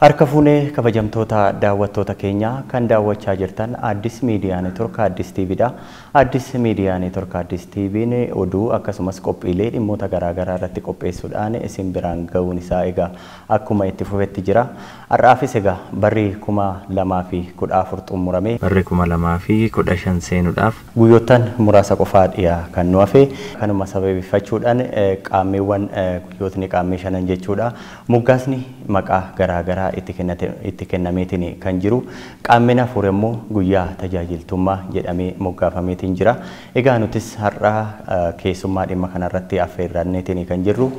Harka fuunee kabajamtoota daawwattoota keenyaa kan daawwachaa jirtan Addis Miidiyaa Neetwork Addis TVdha. Addis Miidiyaa Neetwork Addis TV'n oduu akkasumas qophiilee dhimmoota garaagaraa irratti qopheessuudhaan isin biraan ga'uun isaa egaa akkuma itti fufetti jira. Har'aafis egaa barri kuma lamaa fi kudha afur xumuramee barri kuma lamaa fi kudha shan seenuudhaaf guyyoottan muraasa qofaa dhiyaa kan nu hafe kanuma sababeeffachuudhaan qaammeewwan guyyootni qaammee shanan jechuudha. Moggaasni maqaa garaagaraa itti kennameetiin kan jiru qaammeen afur immoo guyyaa tajaajiltummaa jedhamee moggaafameetiin jira. Egaa nutis har'aa keessummaa dhimma kanarratti affeerranneetiin kan jirru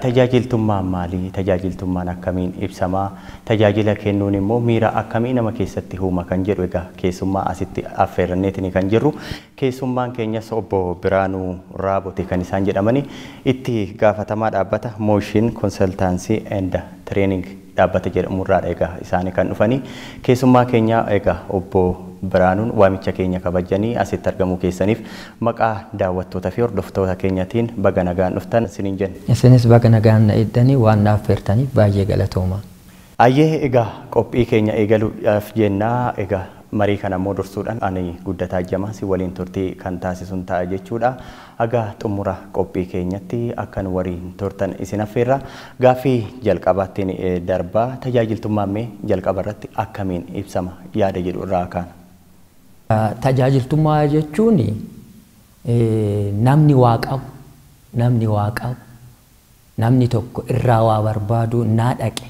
tajaajiltummaan maalii tajaajiltummaan akkamiin ibsamaa tajaajila kennuun immoo miira akkamii nama keessatti uuma kan jedhu? Egaa keessummaa asitti affeerranneetiin kan jirru keessummaan keenyas obbo Biraanuu Raaboti kan isaan jedhamani. Itti gaafatamaa dhaabbata Mooshin Konsaltaansii and Training dhaabbata jedhamurraadha egaa isaanii kan dhufanii keessummaa keenya egaa obbo Biraanuun waamicha keenya kabajanii asitti argamuu keessaniif maqaa daawwattootaa fi hordoftoota keenyatiin baga nagaan dhuftan isiniin jenna. Isinis baga nagaan na eeddanii waan na affeertaniif baay'ee galatooma. Ayyee egaa qophii keenya eegaluudhaaf jennaa egaa marii kana immoo dursuudhaan ani guddataa jamaa si waliin turtii kan taasisuun ta'a jechuudha. Haga xumura qophii keenyatti akkan waliin turtan isin affeerra. Gaaffii jalqabaattiin darbaa tajaajiltummaan mee jalqaba irratti akkamiin ibsama yaada jedhu irraa kaana. Tajaajiltummaa jechuun namni waa qabu namni waa qabu namni tokko irraa waa barbaadu naa dhaqe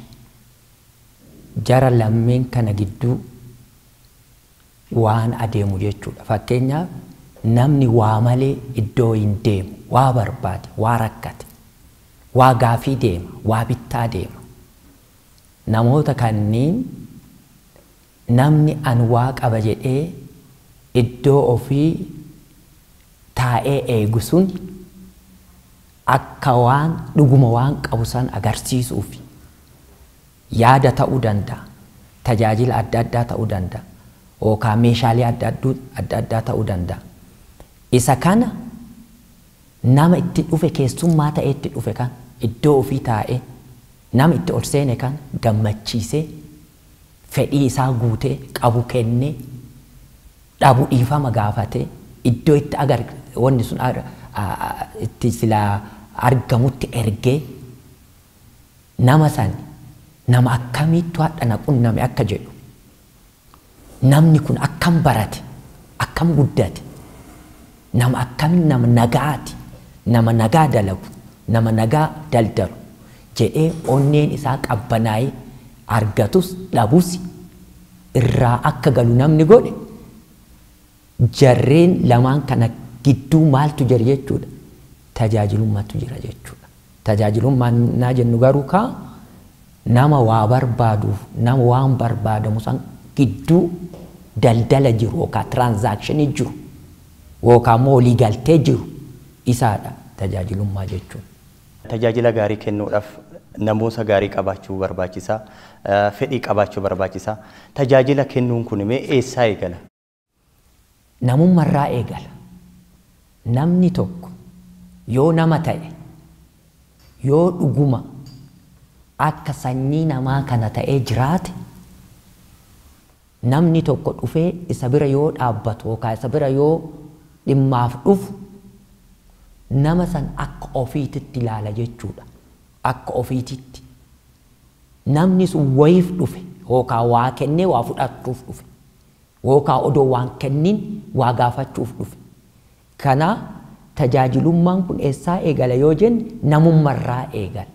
jara lammeen kana gidduu waan adeemu jechuudha. Fakkeenyaaf namni waa malee iddoo hin deemu, waa barbaade, waa rakkate, waa gaafii deema, waa bittaa deema. Namoota kanneen namni an waa qaba jedhee iddoo ofii taa'ee eegu sun akka waan dhuguma waan qabu san agarsiisuuf yaada ta'uu danda'a, tajaajila adda addaa ta'uu danda'a. yookaan meeshaalee adda addaa ta'uu danda'a. Isa kana nama itti dhufe keessummaa ta'ee itti dhufe kan iddoo ofii taa'ee nama itti ol seene kan gammachiisee fedhii isaa guutee qabu kennee dhabu dhiifama gaafatee iddoo itti agar wanni sun itti silaa argamutti ergee nama san nama akkamiittu hadha naqunname akka jedhu. Namni kun akkam barate akkam guddate nama akkam nama nagaati nama nagaa dalagu nama nagaa daldalu jedhee onneen isaa qabbanaa'ee argatus dhabus irraa akka galu namni godhe jarreen lamaan kana gidduu maaltu jira jechuudha tajaajilummaatu jira jechuudha tajaajilummaan naa jennu garuu kaa nama waa barbaaduuf nama waan barbaadamu san gidduu daldala jiru yookaan tiraansaakshinii jiru yookaan immoo waliigaltee jiru isaadha tajaajilummaa jechuun. Tajaajila gaarii kennuudhaaf namoota gaarii qabaachuu barbaachisaa, fedhii qabaachuu barbaachisaa. Tajaajila kennuun kun mee eessaa eegala? Namummarraa eegala. Namni tokko yoo nama ta'e yoo dhuguma akka sanyii namaa kana ta'ee jiraate namni tokko dhufee isa bira yoo dhaabbatu yookaan isa bira yoo dhimmaaf dhufu nama san akka ofiititti ilaala jechuudha. Akka ofiititti. Namni sun wayiif dhufe yookaan waa kennee waa fudhachuuf dhufe yookaan odoo waan kennin waa gaafachuuf dhufe. Kana tajaajilummaan kun eessaa eegala yoo jenne namummarraa eegala.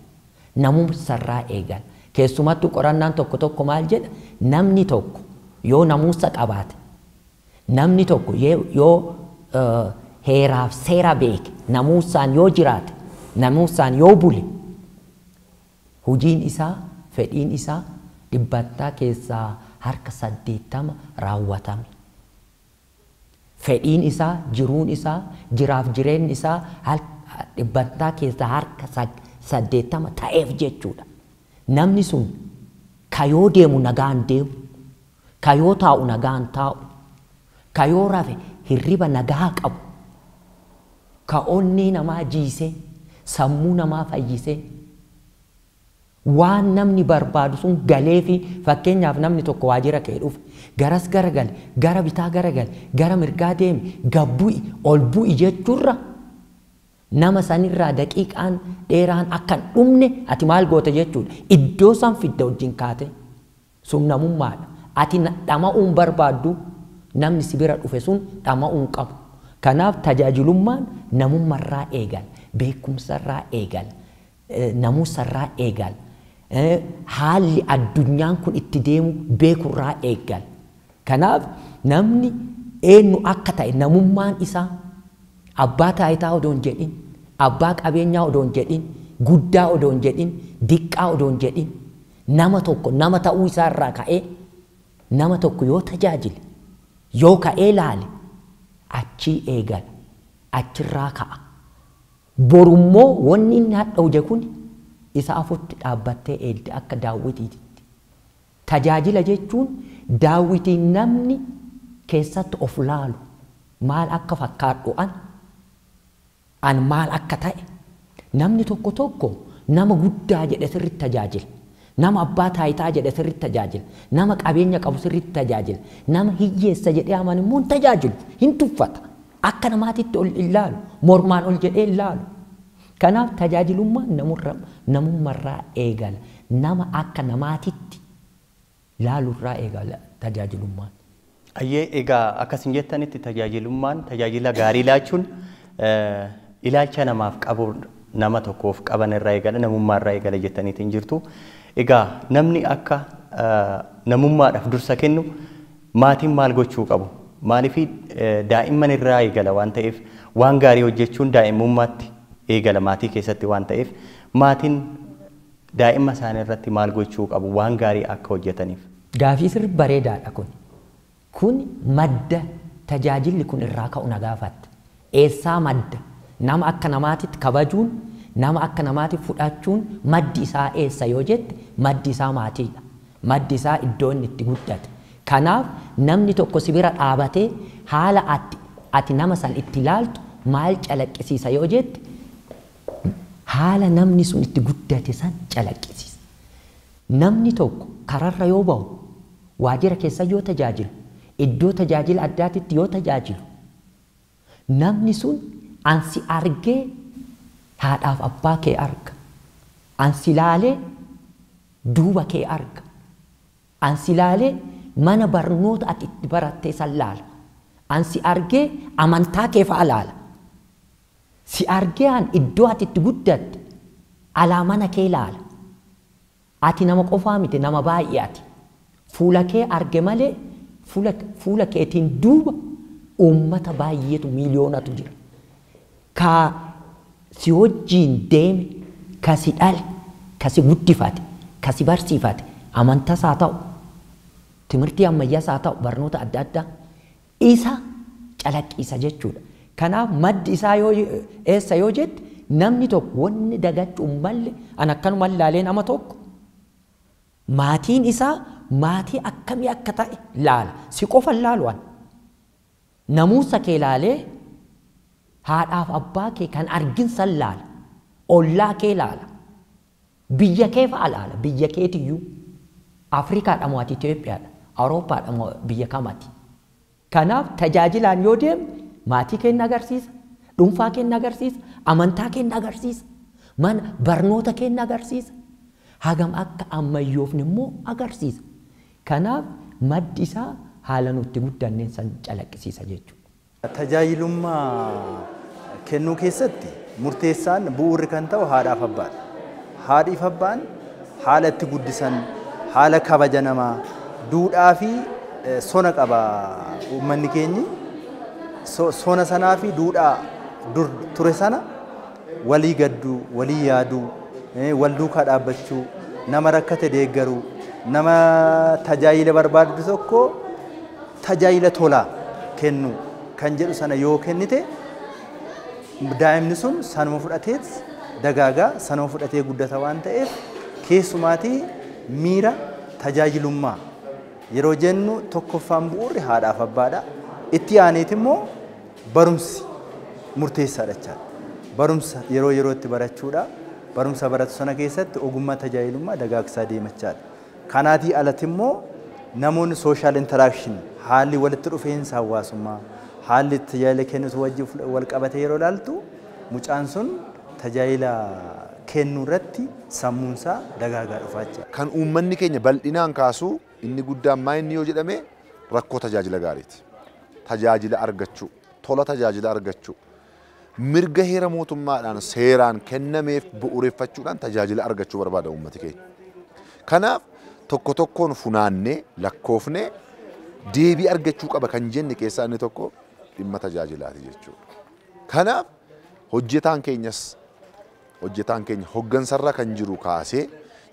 Namumsarraa eegala. Keessumattuu qorannaan tokko tokko maal jedha namni tokko yoo namuusa qabaate namni tokko yoo heeraaf seera beeke namuusaan yoo jiraate namuusaan yoo bule hojiin isaa fedhiin isaa dhibbantaa keessaa harka saddeettama raawwatame. Fedhiin isaa jiruun isaa jiraaf jireenyi isaa dhibbantaa keessaa harka saddeettama ta'eef jechuudha. Namni sun kayoo deemu nagaan deemu kayoo taa'u nagaan taa'u kayoo rafe hirriba nagaa qabu. Ka onnee namaa jiisee sammuu namaa fayyisee waan namni barbaadu sun galee fi fakkeenyaaf namni tokko waajjira kee dhufe garas garagale gara bitaa garagale gara mirgaa deemi gabbu'i ol bu'i jechuurra nama sanirraa daqiiqaan dheeraan akka hin dhumne ati maal goota jechuudha. Iddoo san fidda wajjin kaate sun namummaadha ati dhama'uun barbaaddu namni si bira dhufe sun dhama'uun qabu kanaaf tajaajilummaan namummarraa eegal beekumsarraa eegal namuusarraa eegal haalli addunyaan kun itti deemu beekurraa eegal kanaaf namni eenyu akka ta'e namummaan isaa abbaa taayitaa odoon jedhin abbaa qabeenyaa odoon jedhin guddaa odoon jedhin diqqaa odoon jedhin nama tokko nama ta'uu isaarraa ka'ee nama tokko yoo tajaajile yoo ka'ee laale achii eegala achirraa ka'a borummoo wanni inni hadha'uje kun isa afutti dhaabbattee eegde akka daawwitiititti tajaajila jechuun daawwitiin namni keessatti of laalu maal akka fakkaadhu an an maal akka ta'e. Namni tokko tokko nama guddaa jedhe sirriitti tajaajila nama abbaa taayitaa jedhe sirritti tajaajila nama qabeenya qabu sirritti tajaajila nama hiyyeessa jedhee aman immoo hin tajaajilu hin tuffata akka namaatitti ol ilaalu mormaan ol jedhee ilaalu kanaaf tajaajilummaan namummarraa eegala nama akka namaatitti ilaalurraa eegala tajaajilummaan. Ayyee egaa akkasin jettanitti tajaajilummaan tajaajila gaarii laachuun ilaalcha namaaf qabu nama tokkoof qaban irraa eegala namummaa irraa eegala jettaniitiin jirtu. Egaa namni akka namummaadhaaf dursa kennu maatiin maal gochuu qabu? Maaliif daa'imman irraa eegala waan ta'eef waan gaarii hojjechuun daa'imummaatti eegala maatii keessatti waan ta'eef maatiin daa'imma isaanii irratti maal gochuu qabu waan gaarii akka hojjetaniif. Gaafii sirri bareedaadha kun. Kun madda tajaajilli kun irraa ka'u na gaafatte. Eessaa madda? Nama akka namaatitti kabajuun, nama akka namaatitti fudhachuun maddi isaa eessa yoo jette maddi isaa maatiidha. Maddi isaa iddoo inni itti guddate. Kanaaf namni tokko si bira dhaabatee haala ati, ati nama san itti ilaaltu maal calaqqisiisa yoo jette haala namni sun itti guddate san calaqqisiisa. Namni tokko kararra yoo bahu waajjira keessa yoo tajaajilu iddoo tajaajila addaatitti yoo tajaajilu namni sun ansi argee haadhaaf abbaa kee arga ansi ilaalee duuba kee arga ansi ilaalee mana barnoota ati itti barattee san laala ansi argee amantaa kee fa'a laala si argee an iddoo ati itti guddatte alaa mana kee laala ati nama qofaa miti nama baay'ee ati fuula kee arge malee fuula keetiin duuba uummata baay'eetu miiliyoonatu jira. Ka si wajjiin deeme, ka si dhale, ka si guddifate, ka si barsiifate, amantas haa ta'u, timirtii ammayyaas haa ta'u, barnoota adda addaa isa calaqqisa jechuudha. Kanaaf maddi isaa yoo eessa yoo jette namni tokko wanni dagachuu malle an akkanuma ilaalee nama tokko maatiin isaa maatii akkamii akka ta'e laala si qofa laaluwan namuusa kee laalee haadhaaf abbaa kee kan arginsan laala ollaa kee laala biyya kee fa'a laala biyya keetiyyuu afrikaadha moo ati Itoophiyaadha awurooppaadha moo biyya kamati kanaaf tajaajilaan yoo deemne maatii kee agarsiisa dhuunfaa kee agarsiisa amantaa kee agarsiisa mana barnoota kee agarsiisa hagam akka ammayyoofne immoo agarsiisa kanaaf maddi isaa haala nutti guddanneen san calaqqisiisa jechuudha. Tajaajilummaa kennuu keessatti murteessaan bu'uurri kan ta'u haadhaaf abbaadha. Haadhiif abbaan haala itti guddisan, haala kabaja namaa, duudhaa fi sona qaba uummanni keenyi. Sona sanaa fi duudhaa dur ture sana walii gadduu, walii yaaduu, wal duukaa dhaabbachuu, nama rakkate deeggaruu, nama tajaajila barbaadu tokko tajaajila tolaa kennuu kan jedhu sana yoo kennite daa'imni sun sanuma fudhateet dagaagaa sanuma fudhatee guddata waan ta'eef keessumaatii miira tajaajilummaa yeroo jennu tokkoffaan bu'uurri haadhaaf abbaadha. Itti aaneet immoo barumsi murteessaadha jechaadha. Barumsa yeroo yerootti barachuudha. barumsa baratu sana keessatti ogummaa tajaajilummaa dagaagsaa deemachaadha. Kanaatii alatti immoo namoonni sooshaal interaakshini haalli walitti dhufeensa hawaasummaa yeroo ilaaltu mucaan sun tajaajila kennuu irratti sammuunsaa dagaagaa dhufaa jira. Kan uummanni keenya bal'inaan kaasuu inni guddaan maa inni yoo jedhame rakkoo tajaajila gaariiti. Tajaajila argachuu, tola tajaajila argachuu, mirga heera mootummaadhaan seeraan kennameef bu'uureffachuudhaan tajaajila argachuu barbaada uummati keenya. Kanaaf tokko tokkoon funaannee lakkoofnee deebii argachuu qaba kan jenne keessaa inni tokko dhimma tajaajilaati jechuudha. Kanaaf hojjetaan keenyas hojjetaan keenya hoggansarra kan jiru kaasee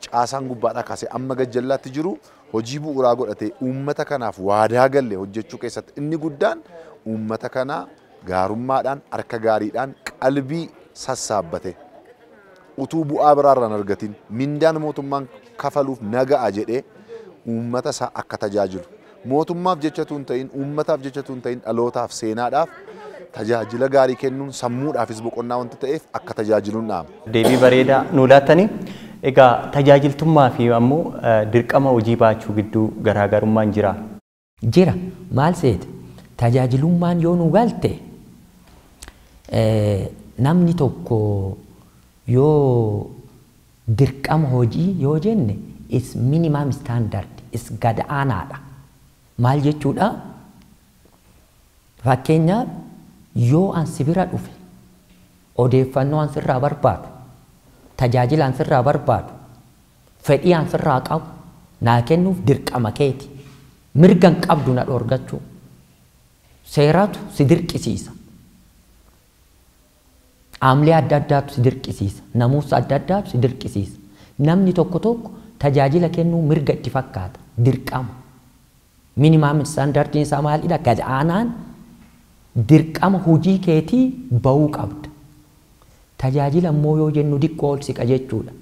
caasaan gubbaadhaa kaasee amma gajjallaatti jiru hojii bu'uuraa godhatee uummata kanaaf waadaa galle hojjechuu keessatti inni guddaan uummata kanaa gaarummaadhaan harka gaariidhaan qalbii sassaabbate utuu bu'aa biraarraan argatin mindaan mootummaan kafaluuf naga'a jedhee uummata isaa akka tajaajilu mootummaaf jechatu hin ta'in uummataaf jechatu hin ta'in dhalootaaf seenaadhaaf tajaajila gaarii kennuun sammuudhaafis boqonnaa wanta ta'eef akka tajaajiluun dhaama. Deebii bareedaa nuu laattanii egaa tajaajiltummaa fi ammoo dirqama hojii baachuu gidduu garaagarummaan jira. Jira maal seete tajaajilummaan yoo nu galte namni tokko yoo dirqama hojii yoo jenne is minimum standard is gad aanaadha. Maal jechuudha? Fakkeenyaaf yoo an si bira dhufe odeeffannoo an sirraa barbaadu tajaajila an sirraa barbaadu fedhii an sirraa qabu naa kennuuf dirqama keeti mirgan qabdu na dhorgachuu seeratu si dirqisiisa aamlee adda addaatu si dirqisiisa namuusa adda addaatu si dirqisiisa namni tokko tokko tajaajila kennuu mirga itti fakkaata dirqama minimaam istaandardiin isaa maalidha gad aanaan dirqama hojii keetii bahuu qabda. Tajaajila immoo yoo jennu diqqoo ol siqa jechuudha.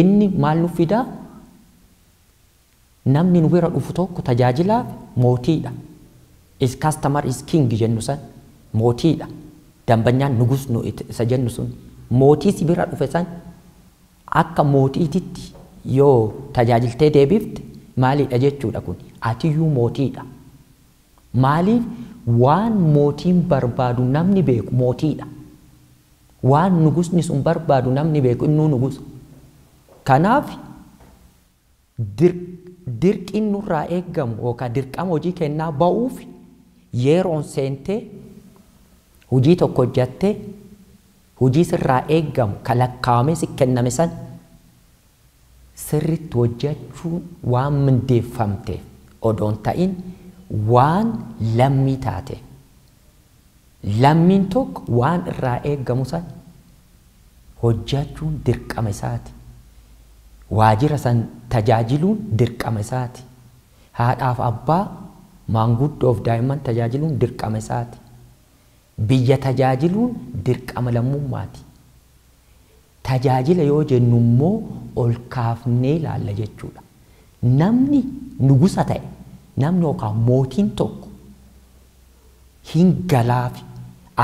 Inni maal nu fidaa? Namni nu bira dhufu tokko tajaajilaaf mootiidha. Is customer is king jennu san mootiidha. Dambanyaan nugus nu isa jennu sun mootii si bira dhufe san akka mootiititti yoo tajaajiltee deebifte maalidha jechuudha kun atiyyuu mootiidha. Maaliif waan mootiin barbaadu namni beeku mootiidha. Waan nugusni sun barbaadu namni beeku innuu nugusa. Kanaaf dirqiin nurraa eeggamu yookaan dirqama hojii kennaa ba'uuf yeroon seentee hojii tokko hojjattee hojii sirraa eeggamu kan lakkaa'amee si kenname san sirriitti hojjechuun waan mindeeffamteef odoon ta'in waan lammii taate lammiin tokko waan irraa eeggamu san hojjechuun dirqama isaati. Waajira san tajaajiluun dirqama isaati. Haadhaaf abbaa maanguddoof daa'imman tajaajiluun dirqama isaati. Biyya tajaajiluun dirqama lammummaati. Tajaajila yoo jennu immoo ol kaafnee ilaalla jechuudha. Namni nugusa ta'e namni yookaan mootiin tokko hin galaafi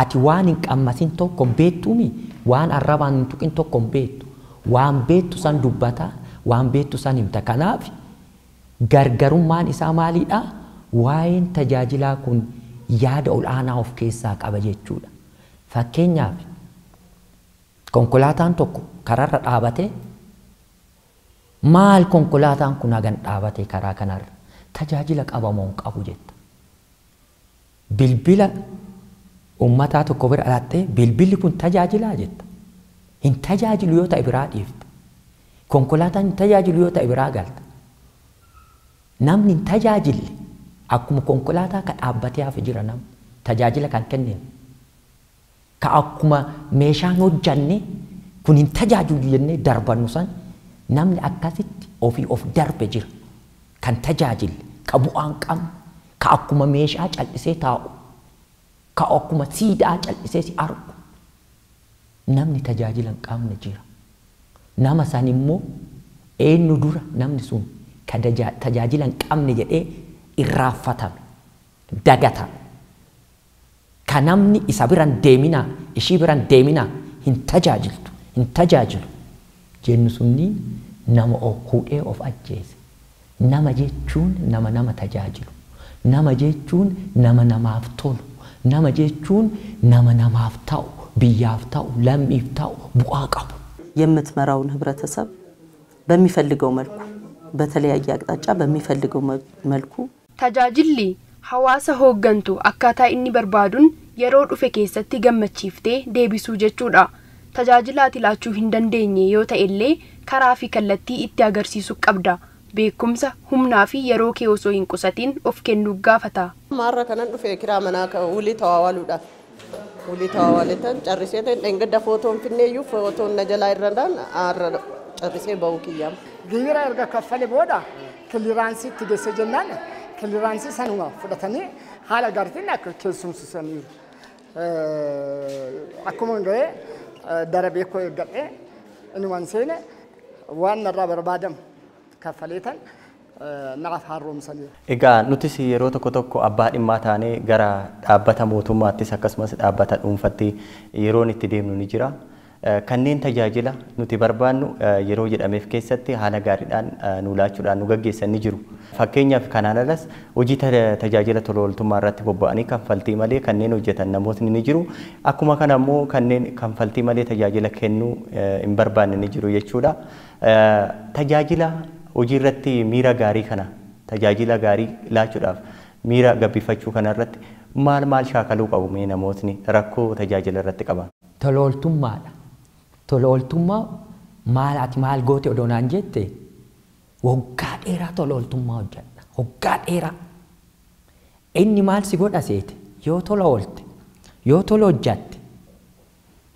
ati waan hin qammasin tokko hin beektuumi waan arrabaan hin tuqin tokko hin beektu waan beektu san dubbata waan beektu san himta kanaaf gargarummaan isaa maalidha waa'een tajaajilaa kun yaada ol'aanaa of keessaa qaba jechuudha fakkeenyaaf konkolaataan tokko karaarra dhaabate maal konkolaataan kun hagan dhaabate karaa kanarra tajaajila qabamoo hin qabu jetta. Bilbila uummataa tokko bira dhalattee bilbilli kun tajaajilaa jetta. Hin tajaajilu yoo ta'e biraa dhiifta. Konkolaataan hin tajaajilu yoo ta'e biraa galta. Namni hin tajaajille akkuma konkolaataa ka dhaabbatee hafe jira namni tajaajila kan kenneen. Ka akkuma meeshaan hojjanne kun hin tajaajilu jennee darbannu san namni akkasitti ofii of darbe jira. kan tajaajille ka bu'aan qabne ka akkuma meeshaa cal'isee taa'u ka akkuma siidaa cal'isee si argu. Namni tajaajila hin qabne jira. Nama san immoo eenyu dura namni sun ka tajaajila hin qabne jedhee irraanfatame dagatame ka namni isa biran deeminaa ishii biran deeminaa hin tajaajiltu hin tajaajilu jennu sunni nama hudhee of ajjeese. Nama jechuun nama nama tajaajilu. Nama jechuun nama namaaf tolu. Nama jechuun nama namaaf ta'u, biyyaaf ta'u, lammiif ta'u, bu'aa qabu. የምትመራውን ህብረተሰብ በሚፈልገው መልኩ በተለያየ አቅጣጫ በሚፈልገው መልኩ Tajaajilli hawaasa hooggantu akkaataa inni barbaaduun yeroo dhufe keessatti gammachiiftee deebisuu jechuudha. Tajaajila ati laachuu hin dandeenye yoo ta'e illee karaa fi kallattii itti agarsiisuu qabda. Beekumsa, humnaa fi yeroo kee osoo hin qusatiin of kennuu gaafata. Maarra kanan dhufe kiraa manaa wulii tawaawwaluudhaaf. Wulii tawaawwaletan carrisee ta'e dhengada footoon finneeyyuu footoon na jalaa irraan aarra carrisee ba'uu kiyyaam. Giira erga kaffale booda kiliraansii itti geesse jennaan kiliraansii sanuma fudhatanii haala gaariitiin akka keessumsisaniiru. Akkuma ga'ee darabee koo eeggadhee inuman seene waan narraa barbaadamu kaffaleetan naaf haaromsaniiru. Egaa nutis yeroo tokko tokko abbaa dhimmaa taanee gara dhaabbata mootummaattis akkasumas dhaabbata dhuunfatti yeroon itti deemnu ni jira. Kanneen tajaajila nuti barbaannu yeroo jedhameef keessatti haala gaariidhaan nu laachuudhaan nu gaggeessan ni jiru. Fakkeenyaaf kanaan alas hojii tajaajila tola ooltummaa irratti bobba'anii kanfaltii malee kanneen hojjetan namootni ni jiru. Akkuma kana immoo kanneen kanfaltii malee tajaajila kennuu hin barbaanne ni jiru jechuudha. Tajaajila hojii irratti miira gaarii kana tajaajila gaarii laachuudhaaf miira gabbifachuu kana irratti maal maal shaakaluu qabu mee namootni rakkoo tajaajila irratti qaban. Tola ooltummaadha. Tola ooltummaa maal ati maal goote odoo naan jette waggaa dheeraa tola ooltummaa hojjedha. Waggaa dheeraa. Inni maal si godha seete yoo tola oolte yoo tola hojjatte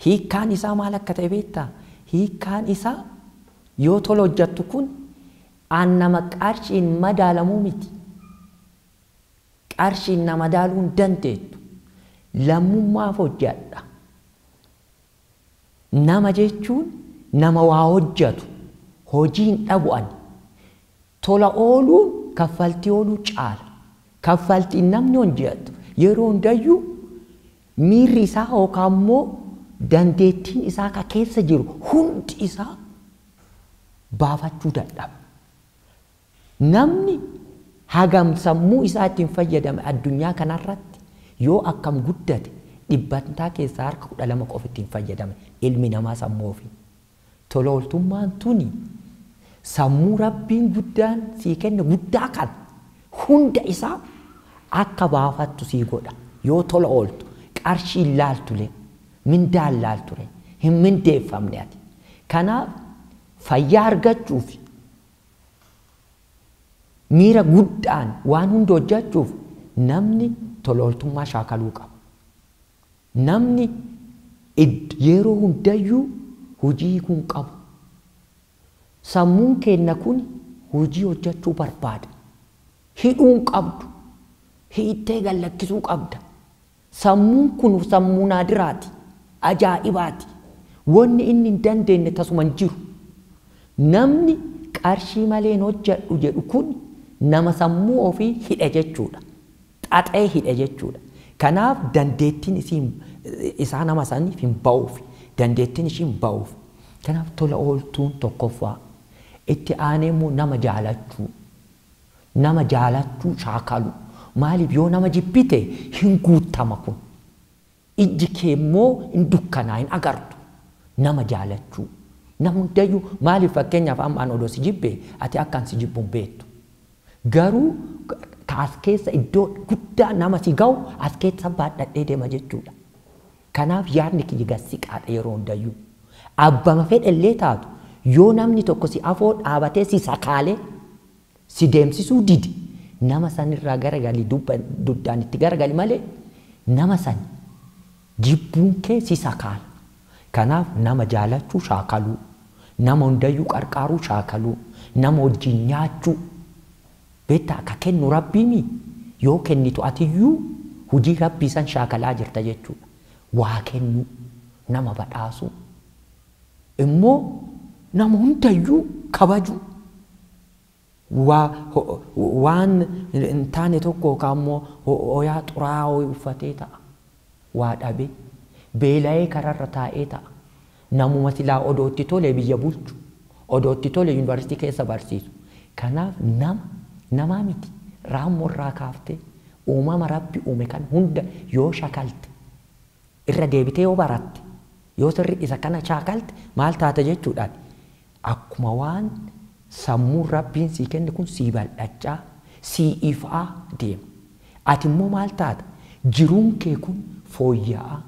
hiikkaan isaa maal akka ta'e beektaa? Hiikkaan isaa yoo tola hojjattu kun aan nama qarshiin madaalamuu miti. Qarshiin nama madaaluu hin dandeettu. Lammummaaf hojjadha. Nama jechuun nama waa hojjatu hojii hin dhabu'an. Tola ooluun kaffaltii ooluu caala. Kaffaltiin namni hojjetu yeroo hundayyuu miirri isaa yookaan immoo dandeettiin isaa ka keessa jiru hundi isaa baafachuu dadhaba. Namni hagam sammuu isaa ittiin fayyadame addunyaa kanarratti yoo akkam guddate dhibbantaa keessaa harka kudha lama qofa ittiin fayyadame ilmi namaa sammuu ofii. Tola ooltummaan tuni sammuu rabbiin guddaan sii kenne guddaa kan hunda isaa akka baafattu sii godha yoo tola ooltu qarshii hin laaltule mindaan laalture hin mindeeffamne ati. Kanaaf fayyaa argachuuf miira guddaan waan hunda hojjechuuf namni tola ooltummaa shaakaluu qaba. Namni yeroo hundayyuu hojii kun qabu. Sammuun keenna kun hojii hojjechuu barbaada. Hidhuun qabdu. Hiittee gallakkisuu qabda. Sammuun kun sammuu naadiraati. Ajaa'ibaati. Wanni inni hin dandeenye tasuma hin jiru. Namni qarshii maleen hojjedhu jedhu kun nama sammuu ofii hidhe jechuudha. Xaxee hidhe jechuudha. Kanaaf dandeettiin isiin isaa nama saniif hin ba'uuf dandeettiin ishiin ba'uuf. Kanaaf tola ooltuun tokkoffaa itti aanee immoo nama jaalachuu nama jaalachuu shaakalu maaliif yoo nama jibbite hin guutama kun ijji kee immoo hin dukkanaa hin agartu nama jaalachuu nama hundayyuu maaliif fakkeenyaaf ammaan odoo si jibbe ati akkaan si jibbuun beektu garuu as keessa iddoo guddaa nama si ga'u as keessa baadhadhee deema jechuudha. Kanaaf yaadni kiyya gassiqaadha yeroo hundayyuu. Abbama fedhallee taatu yoo namni tokko si afoo dhaabatee si sakaalee si deemsisuu didi nama sanirraa garagali duddaan itti garagali malee nama san jibbuun kee si sakaala. Kanaaf nama jaalachuu shaakaluu, nama hundayyuu qarqaaruu shaakaluu, nama wajjin nyaachuu. Beektaa akka kennu rabbiimi yoo kennitu atiyyuu hojii rabbii san shaakalaa jirta jechuudha. Waa kennu nama badhaasu immoo nama hundayyuu kabaju waan hin taane tokko yookaan immoo hoyaa xuraa'oo uffatee ta'a waa dhabe beela'ee kararra taa'ee ta'a namuma silaa odootti tolee biyya bulchu odootti tole yuunivarsiitii keessa barsiisu. Kanaaf nama namaa miti raammoo irraa kaaftee uumama rabbi uume kan hunda yoo shakalte irra deebitee yoo baratte yoo sirri isa kana shaakalte maal taata jechuudhaan akkuma waan sammuun rabbiin sii kenne kun sii bal'achaa sii ifaa deema. Ati immoo maal taata? Jiruun kee kun fooyya'aa.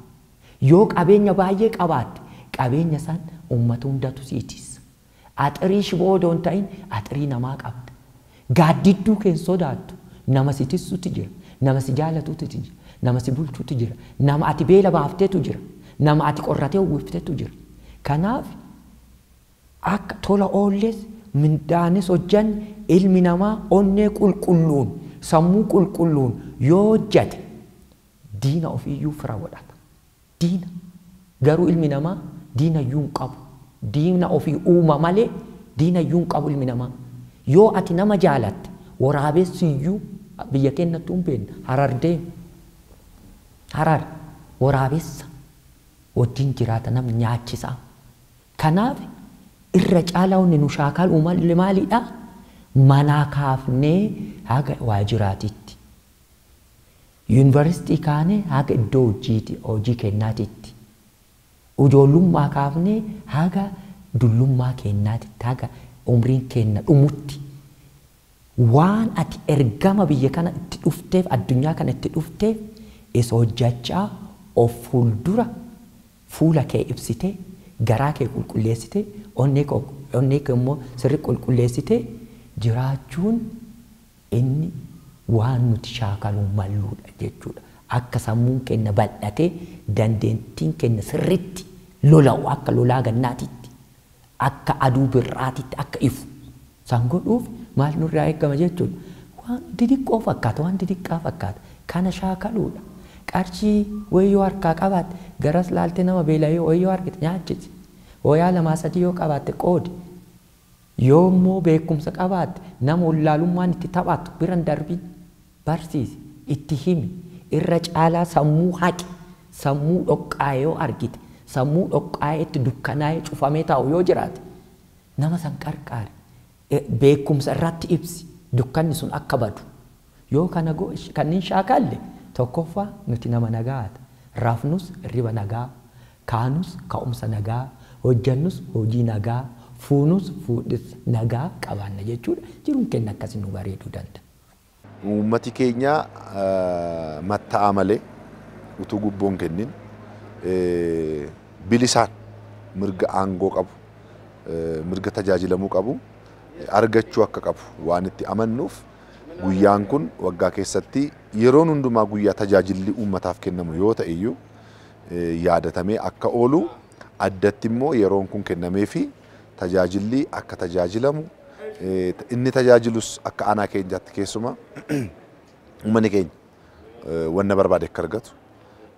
Yoo qabeenya baay'ee qabaatte qabeenya san uummata hundatu siitisa. Axirii shiboo odoo hin ta'in axirii namaa qabda. Gaaddidduu kee sodaattu. Nama si tissutu jira. Nama si jaalatutu jira. Nama si bulchutu jira. Nama ati beela baaftetu jira. Nama ati qorratee uwwiftetu jira. Kanaaf akka tola oolles mindaanis hojjanne ilmi namaa onnee qulqulluun sammuu qulqulluun yoo hojjate diina ofiiyyuu fira godhata. Diina. Garuu ilmi namaa diina iyyuu hin qabu. Diina ofii uuma malee diina iyyuu hin qabu ilmi namaa. Yoo ati nama jaalatte waraabessi iyyuu biyya keenyatti hin beekne harar deemu. Harar waraabessa wajjin jiraata nama nyaachisaa. Kanaaf irra caalaa wanni nu shaakalu maalidha? Manaa kaafnee haga waajjiraatitti. Yuunivarsiitii kaanee haga iddoo hojiiti hojii kennaatitti. Ijoollummaa kaafnee haga dullummaa kennaatitti haga umriin kenna dhumutti. Waan ati ergama biyya kana itti dhufteef addunyaa kana itti dhufteef isa hojjechaa of fuuldura fuula kee ibsitee garaa kee qulqulleessitee onnee kee immoo sirri qulqulleessitee jiraachuun inni waan nuti shaakaluu malluudha jechuudha. Akka sammuun keenya bal'atee dandeettiin keenya sirriitti lola'u akka lolaa gannaatitti akka aduu birraatitti akka ifu san godhuuf maal nurraa eegama jechuudha. Waan didiqqoo fakkaata waan didiqqaa fakkaata kana shaakaluudha. Qarshii wayyoo harkaa qabaatte garas laaltee nama beela'ee wayyoo argite nyaachisi. Wayaa lamaa sadii yoo qabaatte qoodi. Yoo immoo beekumsa qabaatte nama wallaalummaan itti taphatu biran darbiin barsiisi itti himi irra caalaa sammuu haqi sammuu dhoqqaa'ee yoo argite sammuu dhoqqaa'ee itti dukkanaa'ee cufamee taa'u yoo jiraate nama san qarqaari beekumsa irratti ibsi dukkanni sun akka badu yoo kana kanneen shaakalle tokkoffaa nuti nama nagaata rafnus riba nagaa kaanus ka'umsa nagaa hojjannus hojii nagaa fuunus fuudhis nagaa qabaanna jechuudha jiruun keenya akkasii nu bareeduu danda'a. Uummati keenya matta'aa malee utuu gubboon kennin bilisaan mirga aangoo qabu mirga tajaajilamuu qabu argachuu akka qabu waan itti amannuuf guyyaan kun waggaa keessatti yeroon hundumaa guyyaa tajaajilli uummataaf kennamu yoo ta'e iyyuu yaadatamee akka oolu addatti immoo yeroon kun kennamee fi tajaajilli akka tajaajilamu inni tajaajilus akka aanaa keenyaatti keessuma uummanni keenya wanna barbaade akka argatu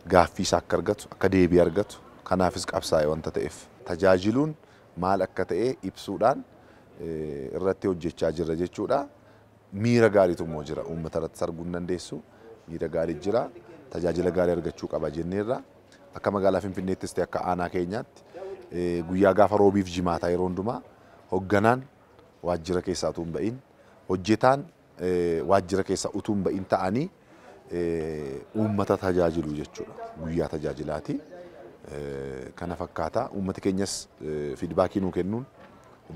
gaaffii isaa akka argatu akka deebii argatu kanaafis qabsaa'e wanta ta'eef tajaajiluun maal akka ta'e ibsuudhaan irratti hojjechaa jirra jechuudha. Miira gaariitu immoo jira uummata irratti arguu hin dandeessu miira gaarii jira tajaajila gaarii argachuu qaba jenneerra akka magaalaa Finfinneettis ta'e akka aanaa keenyaatti guyyaa gaafa roobiif jimaataa yeroo hundumaa hoogganaan waajjira keessaa utuu hin ba'in hojjetaan waajjira keessaa utuu hin ba'in ta'anii uummata tajaajilu jechuudha guyyaa tajaajilaati. Kana fakkaata uummati keenyas fiidbaakii nuu kennuun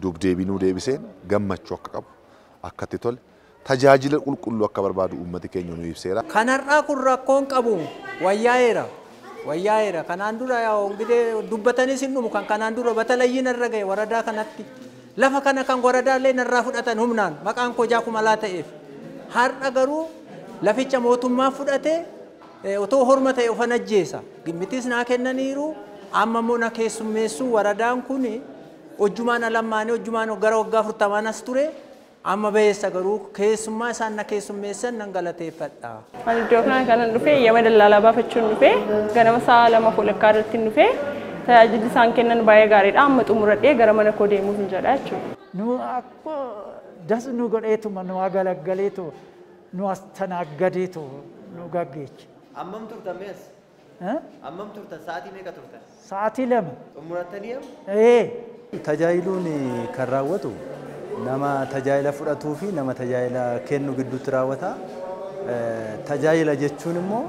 dubdeebii nuu deebiseen gammachuu akka qabu akkatti tole tajaajila qulqulluu akka barbaadu uummati keenya nu ibseera. Kanarraa kun rakkoon qabu wayyaa'eera. Wayyaa'eera. Kanaan dura ongidee dubbatanis hin dhumu kan kanaan dura batalayyiin irra ga'e waradaa kanatti. Lafa kana kan waradaalee narraa fudhatan humnaan maqaan koo jaakumalaa ta'eef. Har'a garuu laficha mootummaa fudhatee otoo horma ta'e ofan ajjeesa. Gimmitis naa kennaniiru amma immoo na keessummeessuu waradaan kun hojjumaan alammaanii hojjumaan gara waggaa afurtamaan as ture. amma ba'eessa garuu keessummaa isaan na keessummeessan nan galateeffadha. Ani iddoo kana kanan dhufee yama dallaalaa baafachuun dhufee ganama sa'a lama walakkaa irratti dhufee tajaajilli isaan kennan baay'ee gaariidha amma xumuradhee gara mana koo deemuuf hin jedha jechuudha. Nu akka das nu godheetuma nu agalaggaleetu turtan? Sa'aatii meeqa turtan? Sa'aatii lama. Xumurattanii amma? Ee Tajaajiluun kan raawwatu nama tajaajila fudhatuu fi nama tajaajila kennu gidduutti raawwata. Tajaajila jechuun immoo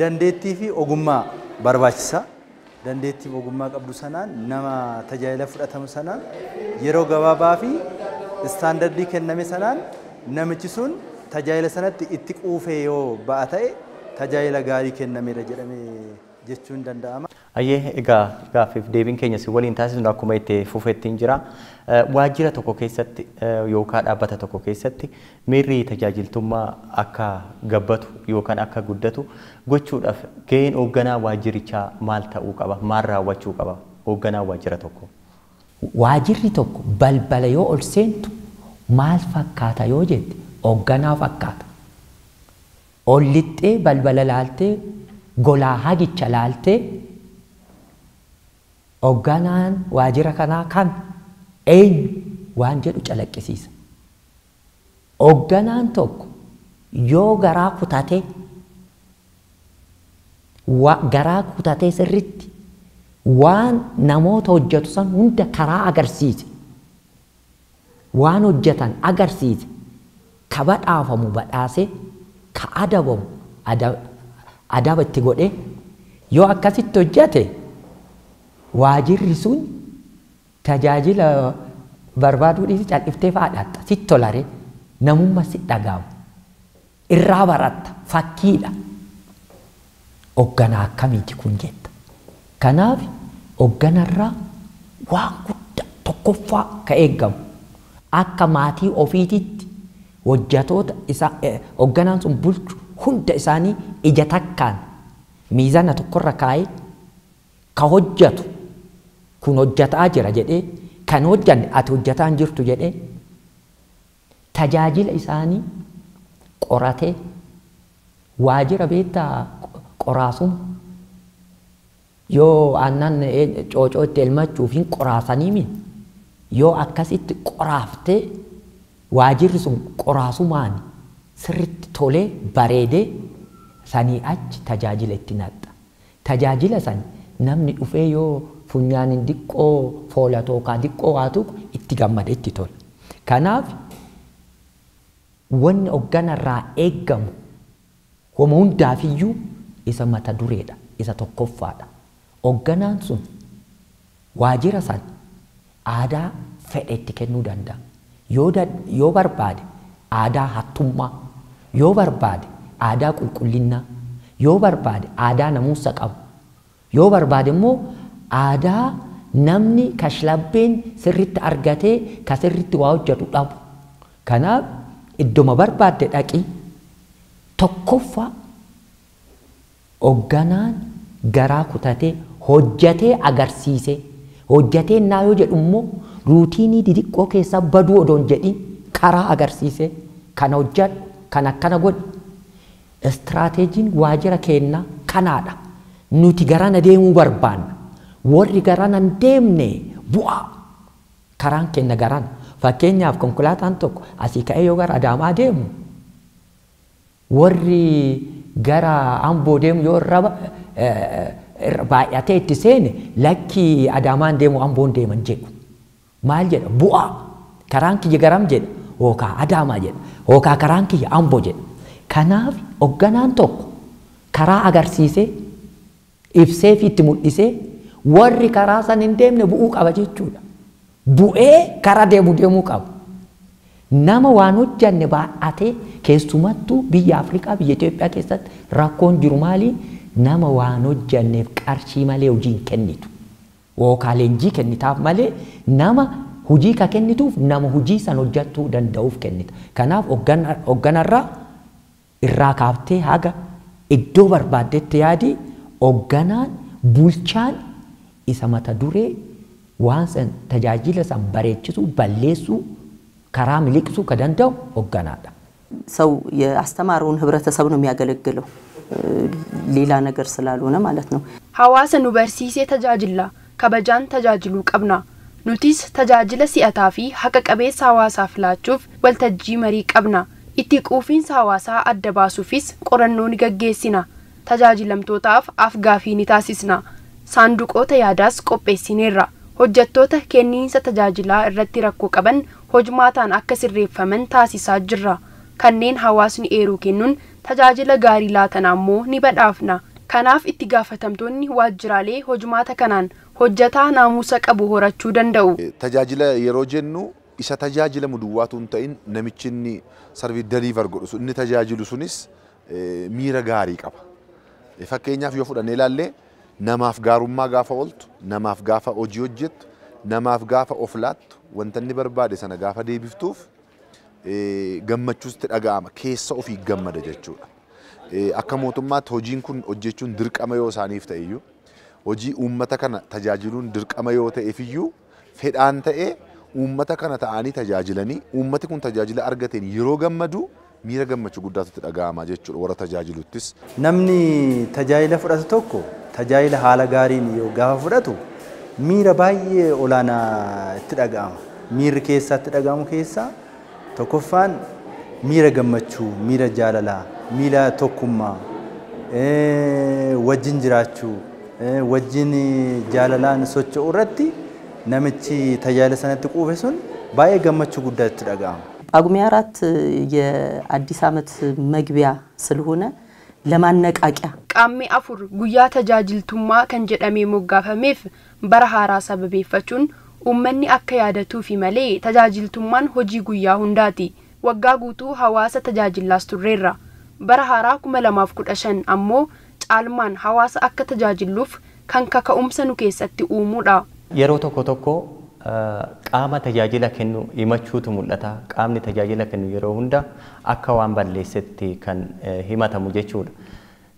dandeettii fi ogummaa barbaachisa. Dandeettii fi ogummaa qabdu sanaan nama tajaajila fudhatamu sanaan yeroo gabaabaa fi istaandardii kenname sanaan namichi sun tajaajila sanatti itti quufee yoo ba'a ta'e tajaajila gaarii kennameera jedhamee jechuun danda'ama. Ayyee egaa gaaffiif deebiin keenya si waliin taasisnu akkuma itti fufettiin jira. Waajjira tokko keessatti yookaan dhaabbata tokko keessatti miirri tajaajiltummaa akka gabbatu yookaan akka guddatu gochuudhaaf gaheen hoogganaa waajjirichaa maal ta'uu qaba? Maal raawwachuu qaba hoogganaa waajjira tokko? Waajjirri tokko balbala yoo ol seentu maal fakkaata yoo jette hoogganaa fakkaata. Ol lixxee balbala laaltee golaa hagicha laaltee hoogganaan waajjira kanaa kan eenyu waan jedhu calaqqisiisa. Hoogganaan tokko yoo garaa kutatee garaa kutatee sirriitti waan namoota hojjetu san hunda karaa agarsiise waan hojjetan agarsiise ka badhaafamu badhaase ka adabamu adaba itti godhe yoo akkasitti hojjete waajirri sun tajaajila barbaaduu dhiisi cal'iftee faadhaatta sitti tolare namumma si dhagaamu irraa baratta fakkiidha hoogganaa akkamiiti kun jetta kanaaf hoogganarraa waan guddaa tokkoffaa ka eeggamu akka maatii ofiititti hojjatoota isa hoogganaan sun bulchu hunda isaanii ija takkaan miizana tokkorra kaa'ee ka hojjatu kun hojjataa jira jedhee kan hojjanne ati hojjataa hin jirtu jedhee tajaajila isaanii qoratee waajjira beektaa qoraasuma yoo aannan coocoo itti elmachuuf hin qoraasanii min yoo akkasitti qoraaftee waajjirri sun qoraasumaan sirriitti tolee bareedee sanii achi tajaajila itti naxxa. Tajaajila san namni dhufee yoo funyaanin diqqoo foolatoo yookaan diqqoo waa tuqu itti gammada itti tola. Kanaaf wanni hoogganarraa eeggamu homa hundaafiyyuu isa mata dureedha isa tokkoffaadha. Hoogganaan sun waajjira san aadaa fedhe itti kennuu danda'a. Yoo barbaade aadaa hattummaa, yoo barbaade aadaa qulqullinnaa, yoo barbaade aadaa namuusa qabu, yoo barbaade immoo aadaa namni kashlabbeen sirriitti argatee ka sirriitti waa hojjetu dhabu. Kanaaf iddoma barbaadde dhaqi tokkoffaa hoogganaan garaa kutatee hojjatee agarsiisee hojjatee naa yoo jedhu immoo ruutiinii didiqqoo keessaa baduu odoon jedhin karaa agarsiisee kana hojjadhu kan akkana godhi. Istiraateejiin waajjira keenyaa kanaadha. Nuti garana deemuu barbaanna. Warri garana hin deemne bu'aa. Karaan keenya garana. Fakkeenyaaf konkolaataan tokko asii ka'ee yoo gara Adaamaa deemu warri gara Amboo deemu yoo irra baay'atee itti seene lakki Adaamaan deemu Amboon deeman jedhu. Maal jedha bu'aa. Karaan kiyya garam jedha yookaan Adaamaa jedha yookaan karaan kiyya Amboo jedha. Kanaaf hoogganaan tokko karaa agarsiisee ibsee fi itti mul'isee warri karaa san hin deemne bu'uu qaba jechuudha. Bu'ee karaa deemu deemuu qaba. Nama waan hojjanne baay'atee keessumattuu biyya Afrikaa biyya Itoophiyaa keessatti rakkoon jiru maali? Nama waan hojjanneef qarshii malee hojii hin kennitu. Yookaan leenjii kennitaaf malee nama hojii ka kennituuf nama hojii san hojjachuu danda'uuf kennita. Kanaaf hoogganarraa irraa kaaftee haga iddoo barbaaddetti yaadi hoogganaan bulchaan isa mata duree waan san tajaajila san bareechisuu balleessuu miliqsuu ka danda'u hogganaadha። ሰው ያስተማረውን ህብረተሰብ ነው የሚያገለግለው ሌላ ነገር ስላልሆነ ማለት ነው። ሐዋሰ ኑ በርሲሴ ተጃጅላ ከበጃን ተጃጅሉ ቀብና ኑቲስ ተጃጅላ ሲአታፊ ሀቀ ቀቤስ ሐዋሳፍ ላችሁፍ ወልተጂ መሪ ቀብና ኢቲ ቁፊንስ ሐዋሳ አደባሱፊስ ቆረኖ ንገጌሲና tajaajilamtootaaf afgaaffii ni taasisna saanduqoota yaadaas qopheessineerra hojjettoota kenniinsa tajaajilaa irratti rakkoo qaban hojmaataan akka sirreeffaman taasisaa jirra. Kanneen hawaasni eeruu kennuun tajaajila gaarii laatan ammoo ni badhaafna. Kanaaf itti gaafatamtoonni waajjiraalee hojmaata kanaan hojjataa naamusa qabu horachuu danda'u. Tajaajila yeroo jennu isa tajaajilamu duwwaatu hin ta'in namichi inni sarvii deliivar godhu inni tajaajilu sunis miira gaarii qaba. Fakkeenyaaf yoo fudhannee ilaalle namaaf gaarummaa gaafa ooltu, namaaf gaafa hojii hojjettu, namaaf gaafa of laattu, wanta inni barbaade sana gaafa deebiftuuf gammachuutu itti dhaga'ama. Keessa ofii gammada jechuudha. Akka mootummaatti hojiin kun hojjechuun dirqama yoo isaaniif ta'e iyyuu hojii uummata kana tajaajiluun dirqama yoo ta'eef iyyuu fedhaan ta'ee uummata kana ta'anii tajaajilanii uummati kun tajaajila argateen yeroo gammadu miira gammachuu guddaatu dhaga'ama jechuudha warra tajaajiluttis. Namni tajaajila fudhatu tokko tajaajila haala gaariin yoo gaafa fudhatu miira baay'ee olaanaa itti dhaga'ama. Miirri keessaa itti dhaga'amu keessaa tokkoffaan miira gammachuu, miira jaalalaa, miira tokkummaa, wajjin jiraachuu, wajjin jaalalaan socho'u irratti namichi tajaajila sanatti quufe sun baay'ee gammachuu guddaa itti dhaga'ama. ጳጉሜ አራት የአዲስ ዓመት መግቢያ ስለሆነ ለማነቃቂያ Qaammee afur guyyaa tajaajiltummaa kan jedhamee moggaafameef bara haaraa sababeeffachuun uummanni akka yaadatuufi malee tajaajiltummaan hojii guyyaa hundaati. Waggaa guutuu hawaasa tajaajilaas turreerra. Bara haaraa 2015 ammoo caalmaan hawaasa akka tajaajiluuf kan kaka'umsa nu keessatti uumuudha. Yeroo tokko tokko qaama tajaajila kennu himachuutu mul'ata. Qaamni tajaajila kennu yeroo hunda akka waan balleessetti kan himatamu jechuudha.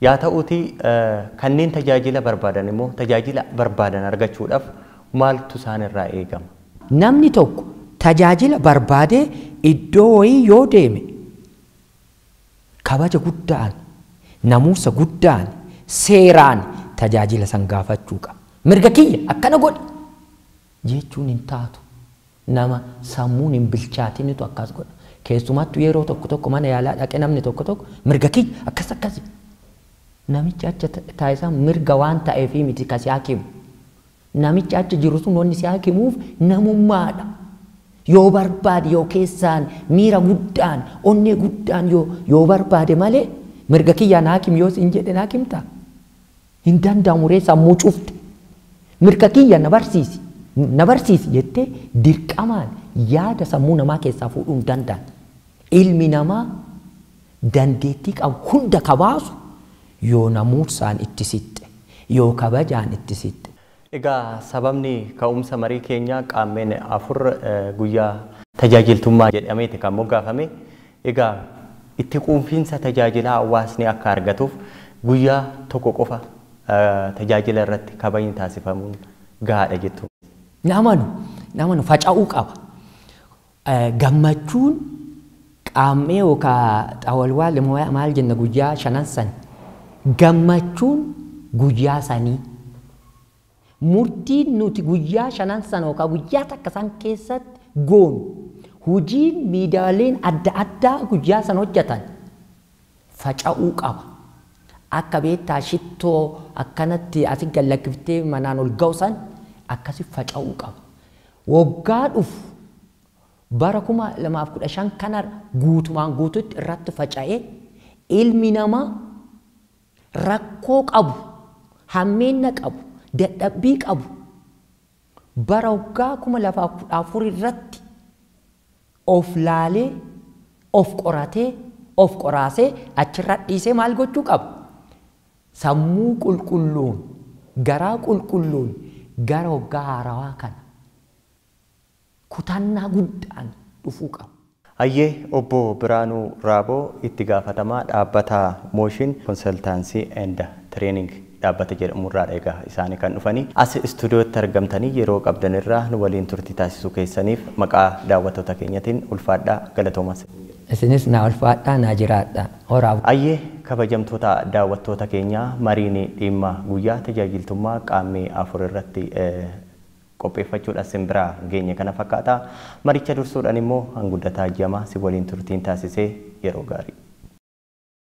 Yaa ta'uuti kanneen tajaajila barbaadan immoo tajaajila barbaadan argachuudhaaf maaltu isaan irraa eegama? Namni tokko tajaajila barbaadee iddoo wayii yoo deeme kabaja guddaan, namuusa guddaan, seeraan tajaajila san gaafachuu qaba. Mirga kiyya akkana godhi jechuun hin taatu. Nama sammuun hin bilchaatinitu akkas godha. Keessumattuu yeroo tokko tokko mana yaalaa dhaqe namni tokko tokko mirga kiyya akkas akkasi. Namichi achi taa'isaan mirga waan ta'eef miti kasi hakimu. Namichi achi jiru sun wanni si hakimuuf namummaadha. Yoo barbaade yoo keessaan miira guddaan onnee guddaan yoo barbaade malee mirga kiyyaan hakim yoo sin jedhe hakimta. Hin danda'amu ree sammuu cufte. Mirga kiyya na barsiisi. Na barsiisi jettee dirqamaan yaada sammuu namaa keessaa fuudhuu hin danda'an. Ilmi namaa dandeettii qabu hunda kabaasu yoo namuusaan itti sitte yoo kabajaan itti sitte. Egaa sababni ka'umsa marii keenyaa qaammeen afur guyyaa tajaajiltummaa jedhameeti kan moggaafame. Egaa itti quunfiinsa tajaajilaa hawaasni akka argatuuf guyyaa tokko qofa tajaajila irratti kabajni taasifamuun gahaadha jettu. Namanu namanu faca'uu qaba. Gammachuun qaammee yookaan xawalwaa maal jenna guyyaa shanan san gammachuun guyyaa sanii. Murtiin nuti guyyaa shanan sana yookaan guyyaa takka san keessatti goonu hojiin miidiyaaleen adda addaa guyyaa san hojjetan faca'uu qaba. Akka beektaa shittoo akkanatti asi gallakkiftee manaan ol ga'u san akkasi faca'uu qaba. Waggaa dhufu bara kuma lamaaf kudha shan kana guutumaan guututti irratti faca'ee ilmi namaa rakkoo qabu hammeenna qabu dadhabbii qabu bara waggaa kuma lamaaf kudha afur irratti of laalee of qoratee of qoraasee achirra dhiisee maal gochuu qaba sammuu qulqulluun garaa qulqulluun gara waggaa haarawaa kana. Kutannaa guddaan dhufuu qaba. Hayyee obbo Biraanuu Raaboo itti gaafatamaa dhaabbata Mooshin Konsaltaansii and Training dhaabbata jedhamurraa egaa isaanii kan dhufanii as istuudiyootti argamtanii yeroo qabdanirraa nu waliin turtii taasisuu keessaniif maqaa daawwattoota keenyatiin ulfaadhaa galatoomas. Isinis naa ulfaadhaa naa jiraadhaa horaa. Ayyee kabajamtoota daawwattoota keenyaa mariin dhimma guyyaa tajaajiltummaa qaammee afur irratti qopheeffachuudhaan simbiraa geenye kana fakkaata. Maricha dursuudhaan immoo hanguddataa jamaa si waliin turtiin taasisee yeroo gaarii.